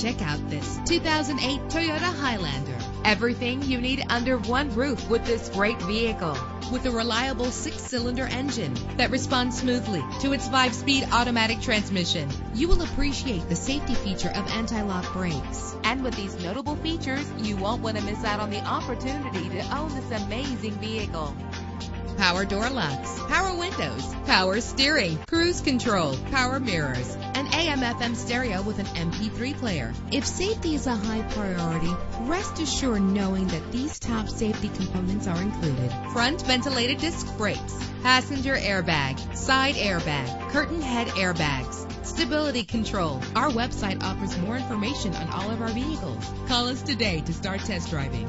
Check out this 2008 Toyota Highlander. Everything you need under one roof with this great vehicle. With a reliable six-cylinder engine that responds smoothly to its five-speed automatic transmission, you will appreciate the safety feature of anti-lock brakes. And with these notable features, you won't want to miss out on the opportunity to own this amazing vehicle power door locks, power windows, power steering, cruise control, power mirrors, AM FM stereo with an MP3 player. If safety is a high priority, rest assured knowing that these top safety components are included. Front ventilated disc brakes, passenger airbag, side airbag, curtain head airbags, stability control. Our website offers more information on all of our vehicles. Call us today to start test driving.